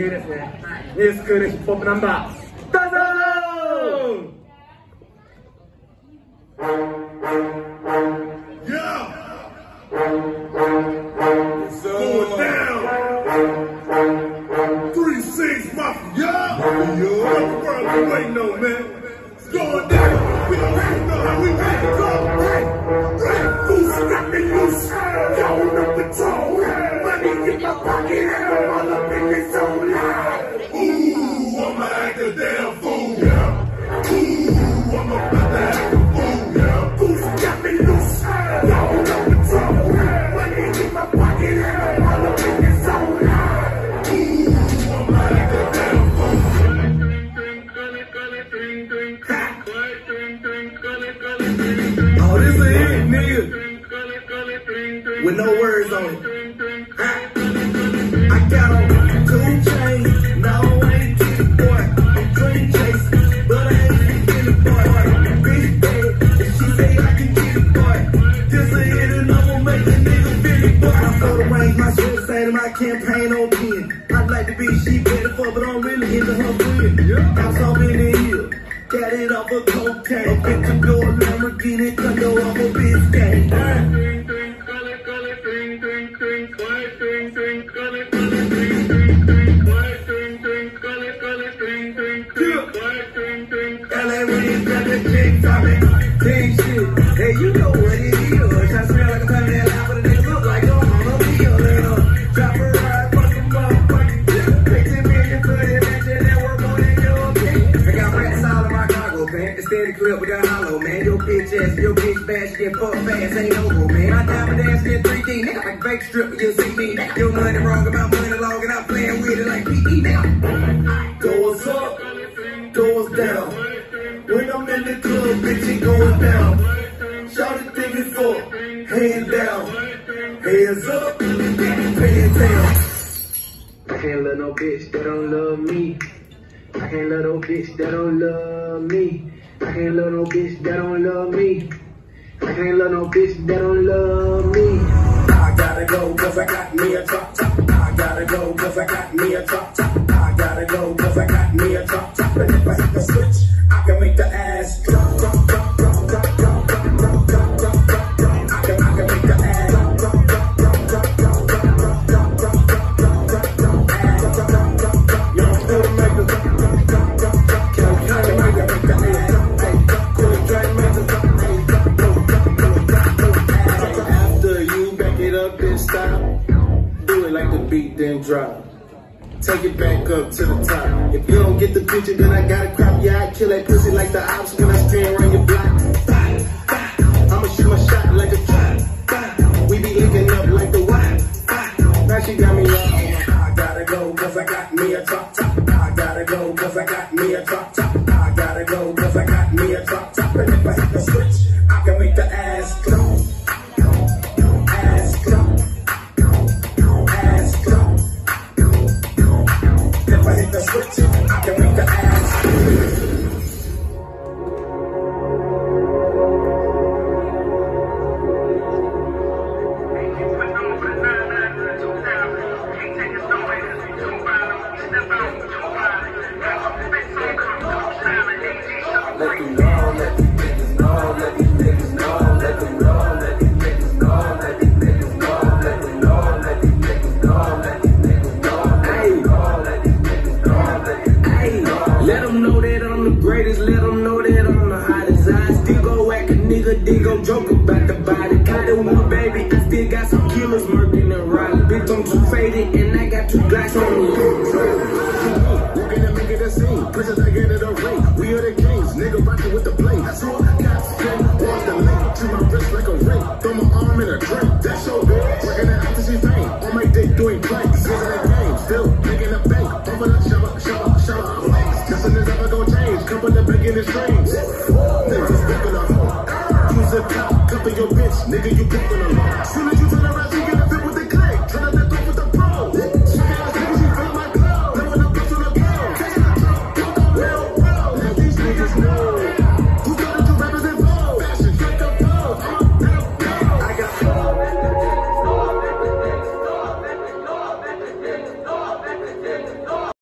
いうですね、ニュースクールヒップホップナンバー、どうぞー Yeah! It's going down! Three six mafia! With no words on it. I got on two chains, no, I ain't get boy. I'm dream chasing, but I ain't get it, boy. Bitch dead, and she say I can get it, boy. Just a hit and I'ma make a nigga feel it, boy. I'm so range, my shit say my campaign on 10. I'd like to be she better for, but I'm really into her friend. Got so many here. Got it off a cocaine. Get to go a Lamborghini, condo off a Biscayne. Reid got the chick talking, big shit. Hey, you know what it is. I smell like a time that lie, but a nigga look like I'm on a bill. And, uh, drop a ride, fuck a motherfucking clip. Fifty million, put it back to that work on that your bitch. I got rats all in my cargo pants. It's steady clip with that hollow, man. Your bitch ass, your bitch bad, she get fucked fast, ain't over, man. My diamond dance in 3D, nigga, like fake strip, you see me. Your money wrong, about money long, and I'm in the club, bitch, it going down. Shout it, think it's up, hands down, hands up, hands down. I can't love no bitch that don't love me. I can't love no bitch that don't love me. I can't love no bitch that don't love me. I can't love no bitch that don't love me. I gotta go cause I got me a top top. I gotta go cause I got me a top top. Take it back up to the top. If you don't get the picture, then I gotta crop your eye. Kill that pussy like the ops when I string around your block. I'ma shoot my shot like a trap. We be linking up like the wild. Now she got me up. I gotta go cause I got me a top top. I gotta go cause I got me a top top. I can read the eyes. we gon' joke about the body. Caught it my baby. I still got some killers murking and riding. Bitch, I'm too faded, and I got two glasses on me. Who's gonna make it a scene. Prison, I get it a ring. We are the kings. Nigga rocking with the bling. So cops came, walked the link to my wrist like a ring. Throw my arm in a drink. That's your bitch. We're out to she fame. On my dick doing planks. Sitting in game, still making the bank. Over the shower, shower, shower. Nothing is ever gonna change. Couple of big the strings.